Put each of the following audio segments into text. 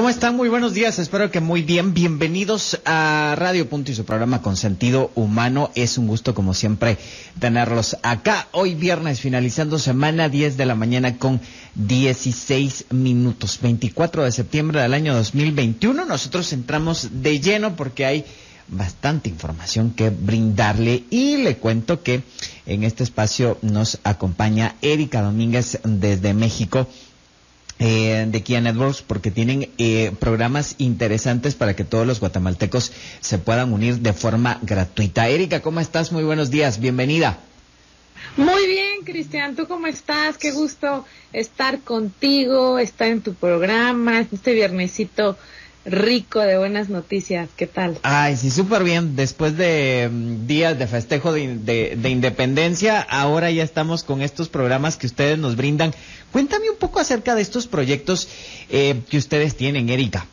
¿Cómo están? Muy buenos días, espero que muy bien. Bienvenidos a Radio Punto y su programa con sentido humano. Es un gusto, como siempre, tenerlos acá. Hoy viernes, finalizando semana, 10 de la mañana con 16 minutos. 24 de septiembre del año 2021. Nosotros entramos de lleno porque hay bastante información que brindarle y le cuento que en este espacio nos acompaña Erika Domínguez desde México eh, de Kia Networks porque tienen eh, programas interesantes para que todos los guatemaltecos se puedan unir de forma gratuita. Erika, ¿cómo estás? Muy buenos días, bienvenida. Muy bien, Cristian, ¿tú cómo estás? Qué gusto estar contigo, estar en tu programa, este viernesito rico de buenas noticias. ¿Qué tal? Ay, sí, súper bien. Después de mm, días de festejo de, independencia, ahora ya estamos con estos programas que ustedes nos brindan. Cuéntame un poco acerca de estos proyectos eh, que ustedes tienen, Erika.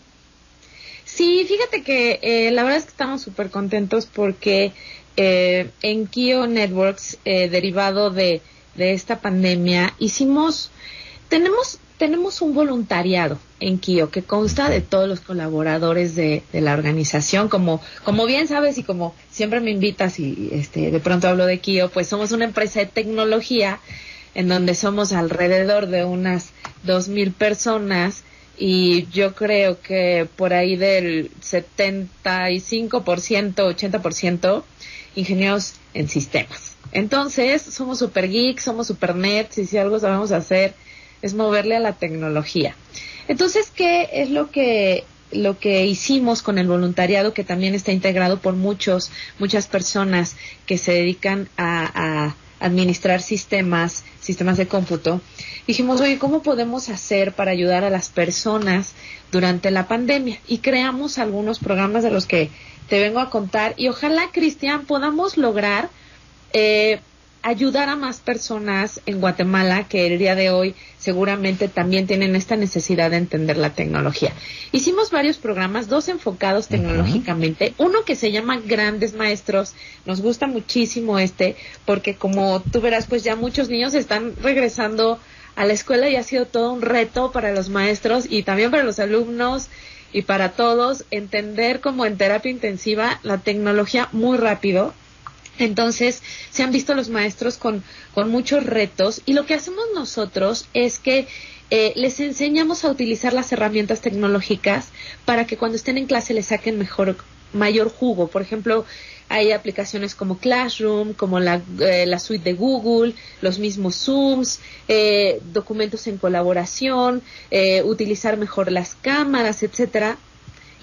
Sí, fíjate que eh, la verdad es que estamos súper contentos porque eh, en Kio Networks, derivado de, de esta pandemia, hicimos, tenemos tenemos un voluntariado en Kio que consta de todos los colaboradores de, la organización. Como, como bien sabes y como siempre me invitas y este, de pronto hablo de Kio, pues somos una empresa de tecnología en donde somos alrededor de unas dos mil personas y yo creo que por ahí del 75%, 80% ingenieros en sistemas. Entonces, somos super geeks, somos super nets y si algo sabemos hacer es moverle a la tecnología. Entonces, ¿qué es lo que lo que hicimos con el voluntariado que también está integrado por muchos muchas personas que se dedican a, administrar sistemas sistemas de cómputo dijimos oye cómo podemos hacer para ayudar a las personas durante la pandemia y creamos algunos programas de los que te vengo a contar y ojalá Cristian podamos lograr eh, ayudar a más personas en Guatemala que el día de hoy seguramente también tienen esta necesidad de entender la tecnología. Hicimos varios programas, dos enfocados tecnológicamente, uno que se llama Grandes Maestros, nos gusta muchísimo este porque como tú verás pues ya muchos niños están regresando a la escuela y ha sido todo un reto para los maestros y también para los alumnos y para todos entender como en terapia intensiva la tecnología muy rápido entonces, se han visto los maestros con, con muchos retos y lo que hacemos nosotros es que eh, les enseñamos a utilizar las herramientas tecnológicas para que cuando estén en clase les saquen mejor, mayor jugo. Por ejemplo, hay aplicaciones como Classroom, como la, eh, la suite de Google, los mismos Zooms, eh, documentos en colaboración, utilizar mejor las cámaras, etcétera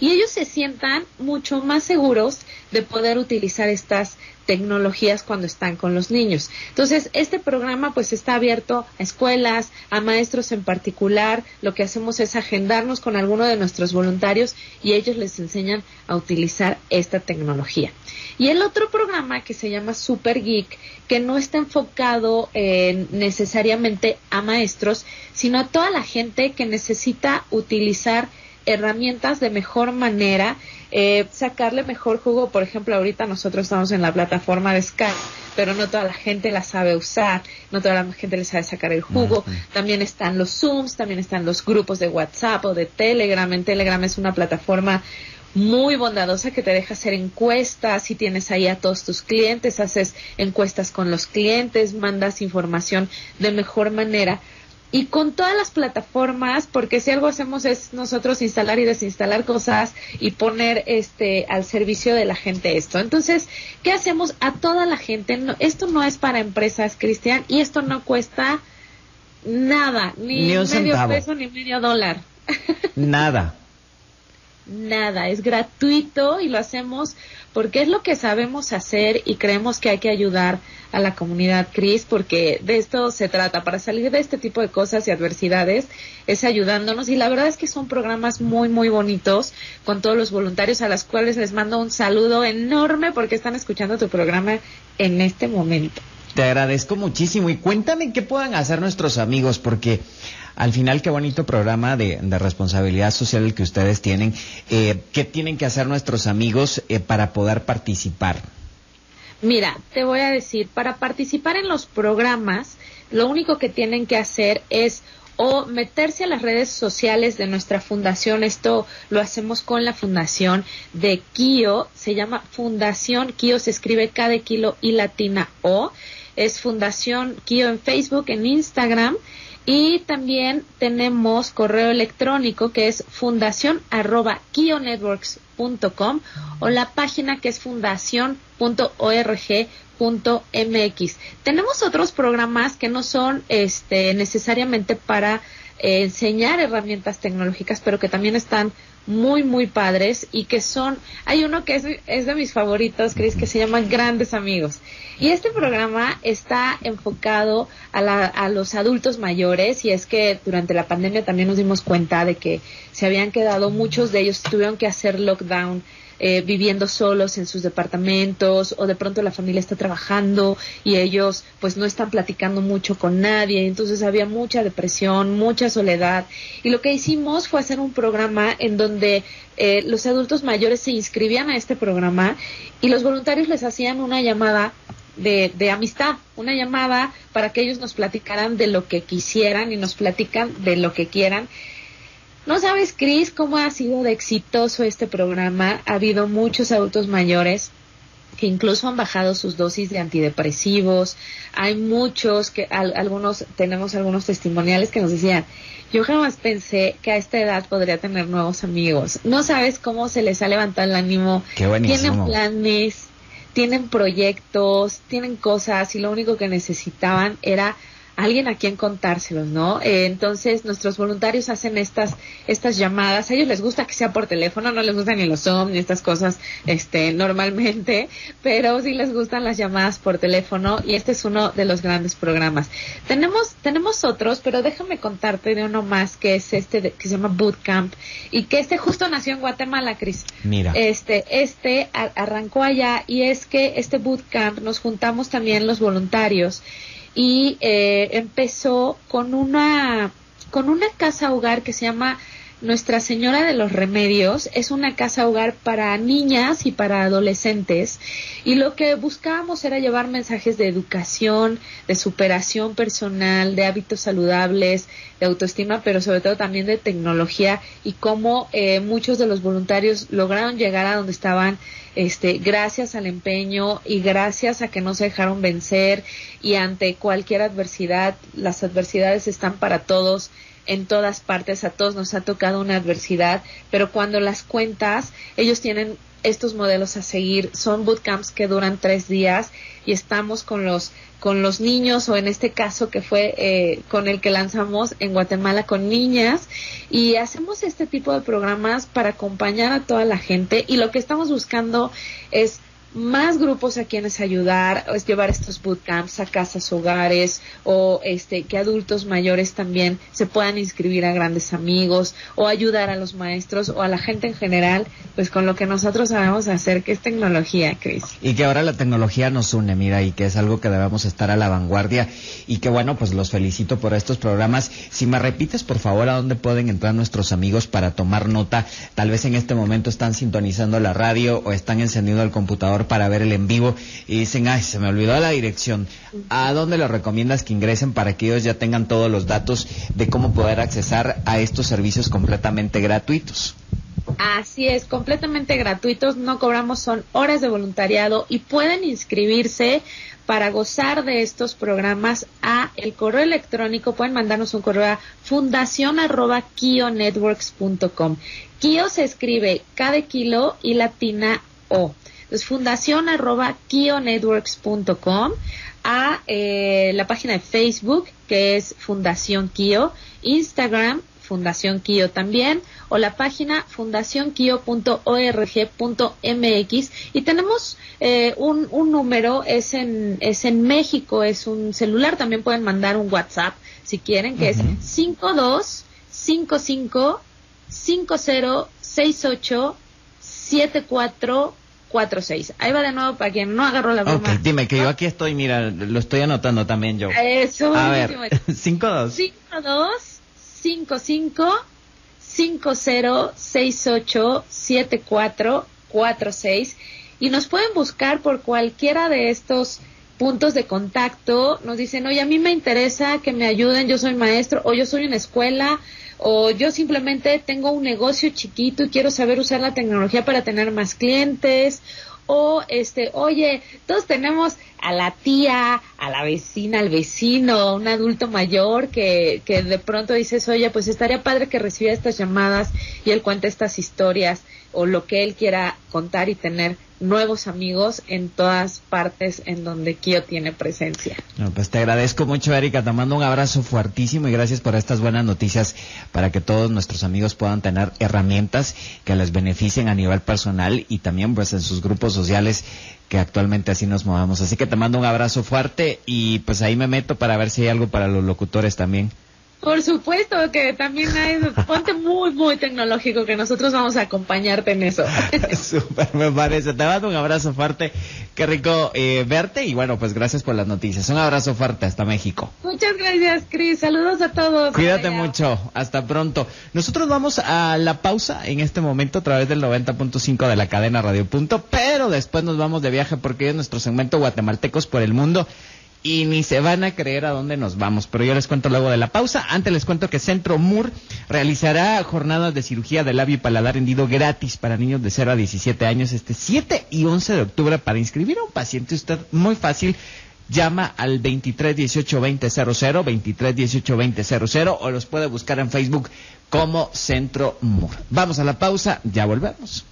y ellos se sientan mucho más seguros de poder utilizar estas tecnologías cuando están con los niños. Entonces, este programa pues está abierto a escuelas, a maestros en particular. Lo que hacemos es agendarnos con alguno de nuestros voluntarios y ellos les enseñan a utilizar esta tecnología. Y el otro programa que se llama Super Geek, que no está enfocado necesariamente a maestros, sino a toda la gente que necesita utilizar herramientas de mejor manera, eh, sacarle mejor jugo. Por ejemplo, ahorita nosotros estamos en la plataforma de Skype, pero no toda la gente la sabe usar, no toda la gente le sabe sacar el jugo. También están los Zooms, también están los grupos de WhatsApp o de Telegram. En Telegram es una plataforma muy bondadosa que te deja hacer encuestas y tienes ahí a todos tus clientes, haces encuestas con los clientes, mandas información de mejor manera y con todas las plataformas, porque si algo hacemos es nosotros instalar y desinstalar cosas y poner este al servicio de la gente esto. Entonces, ¿qué hacemos a toda la gente? esto no es para empresas, Cristian, y esto no cuesta nada, ni, medio peso ni medio dólar. Nada. Nada, es gratuito y lo hacemos porque es lo que sabemos hacer y creemos que hay que ayudar a la comunidad Cris porque de esto se trata, para salir de este tipo de cosas y adversidades es ayudándonos y la verdad es que son programas muy muy bonitos con todos los voluntarios a los cuales les mando un saludo enorme porque están escuchando tu programa en este momento. Te agradezco muchísimo y cuéntame qué puedan hacer nuestros amigos porque al final, qué bonito programa de, responsabilidad social el que ustedes tienen. Eh, ¿Qué tienen que hacer nuestros amigos eh, para poder participar? Mira, te voy a decir, para participar en los programas, lo único que tienen que hacer es o meterse a las redes sociales de nuestra fundación. Esto lo hacemos con la fundación de Kio. Se llama Fundación Kio, se escribe K de kilo y latina O. Es Fundación Kio en Facebook, en Instagram. Y también tenemos correo electrónico que es fundación arroba kionetworks.com o la página que es fundación.org MX. Tenemos otros programas que no son este, necesariamente para eh, enseñar herramientas tecnológicas, pero que también están muy, muy padres y que son, hay uno que es, es de mis favoritos, Chris, que se llama Grandes Amigos. Y este programa está enfocado a, la, a los adultos mayores y es que durante la pandemia también nos dimos cuenta de que se habían quedado, muchos de ellos tuvieron que hacer lockdown eh, viviendo solos en sus departamentos o de pronto la familia está trabajando y ellos pues no están platicando mucho con nadie, entonces había mucha depresión, mucha soledad y lo que hicimos fue hacer un programa en donde eh, los adultos mayores se inscribían a este programa y los voluntarios les hacían una llamada de, de, amistad, una llamada para que ellos nos platicaran de lo que quisieran y nos platican de lo que quieran no sabes, Cris, cómo ha sido de exitoso este programa. Ha habido muchos adultos mayores que incluso han bajado sus dosis de antidepresivos. Hay muchos que algunos tenemos algunos testimoniales que nos decían, yo jamás pensé que a esta edad podría tener nuevos amigos. No sabes cómo se les ha levantado el ánimo. Qué tienen planes, tienen proyectos, tienen cosas y lo único que necesitaban era alguien a quien contárselos, ¿no? Eh, entonces nuestros voluntarios hacen estas estas llamadas. A ellos les gusta que sea por teléfono, no les gustan ni los Zoom ni estas cosas, este, normalmente, pero sí les gustan las llamadas por teléfono y este es uno de los grandes programas. Tenemos tenemos otros, pero déjame contarte de uno más que es este que se llama Bootcamp y que este justo nació en Guatemala, Cris. Mira. Este este arrancó allá y es que este Bootcamp nos juntamos también los voluntarios y eh, empezó con una con una casa hogar que se llama nuestra Señora de los Remedios es una casa hogar para niñas y para adolescentes y lo que buscábamos era llevar mensajes de educación, de superación personal, de hábitos saludables, de autoestima, pero sobre todo también de tecnología y cómo eh, muchos de los voluntarios lograron llegar a donde estaban este, gracias al empeño y gracias a que no se dejaron vencer y ante cualquier adversidad, las adversidades están para todos en todas partes, a todos nos ha tocado una adversidad, pero cuando las cuentas, ellos tienen estos modelos a seguir, son bootcamps que duran tres días y estamos con los con los niños o en este caso que fue eh, con el que lanzamos en Guatemala con niñas y hacemos este tipo de programas para acompañar a toda la gente. Y lo que estamos buscando es más grupos a quienes ayudar, es llevar estos bootcamps a casas, hogares o este que adultos mayores también se puedan inscribir a grandes amigos o ayudar a los maestros o a la gente en general, pues con lo que nosotros sabemos hacer que es tecnología, Chris. Y que ahora la tecnología nos une, mira, y que es algo que debemos estar a la vanguardia y que bueno, pues los felicito por estos programas. Si me repites, por favor, a dónde pueden entrar nuestros amigos para tomar nota, tal vez en este momento están sintonizando la radio o están encendiendo el computador para ver el en vivo y dicen, ay, se me olvidó la dirección. ¿A dónde les recomiendas que ingresen para que ellos ya tengan todos los datos de cómo poder accesar a estos servicios completamente gratuitos? Así es, completamente gratuitos, no cobramos, son horas de voluntariado y pueden inscribirse para gozar de estos programas a el correo electrónico, pueden mandarnos un correo a fundación arroba kionetworks.com. Kio se escribe cada kilo y latina O fundación arroba kionetworks.com, a eh, la página de Facebook, que es Fundación Kio, Instagram, Fundación Kio también, o la página fundacionkio.org.mx y tenemos eh, un, un, número, es en, es en México, es un celular, también pueden mandar un WhatsApp si quieren, que es 5255 5068 74 seis. Ahí va de nuevo para quien no agarró la broma. Ok, dime que yo aquí estoy, mira, lo estoy anotando también yo. Eso. A ver, 52. 52 55 50 68 74 46 y nos pueden buscar por cualquiera de estos puntos de contacto, nos dicen, oye, a mí me interesa que me ayuden, yo soy maestro, o yo soy una escuela, o yo simplemente tengo un negocio chiquito y quiero saber usar la tecnología para tener más clientes, o este, oye, todos tenemos a la tía, a la vecina, al vecino, un adulto mayor que, que de pronto dices, oye, pues estaría padre que reciba estas llamadas y él cuente estas historias o lo que él quiera contar y tener nuevos amigos en todas partes en donde Kio tiene presencia. pues te agradezco mucho, Erika. Te mando un abrazo fuertísimo y gracias por estas buenas noticias para que todos nuestros amigos puedan tener herramientas que les beneficien a nivel personal y también pues en sus grupos sociales que actualmente así nos movamos. Así que te mando un abrazo fuerte y pues ahí me meto para ver si hay algo para los locutores también. Por supuesto que también hay, ponte muy, muy tecnológico, que nosotros vamos a acompañarte en eso. Súper, me parece. Te mando un abrazo fuerte. Qué rico eh, verte y bueno, pues gracias por las noticias. Un abrazo fuerte hasta México. Muchas gracias, Cris. Saludos a todos. Cuídate mucho. Hasta pronto. Nosotros vamos a la pausa en este momento a través del 90.5 de la cadena Radio Punto, pero después nos vamos de viaje porque es nuestro segmento Guatemaltecos por el Mundo y ni se van a creer a dónde nos vamos. Pero yo les cuento luego de la pausa. Antes les cuento que Centro MUR realizará jornadas de cirugía de labio y paladar hendido gratis para niños de 0 a 17 años este 7 y 11 de octubre. Para inscribir a un paciente, usted muy fácil. Llama al 23 18 20 00, 23 18 20 00 o los puede buscar en Facebook como Centro MUR. Vamos a la pausa, ya volvemos.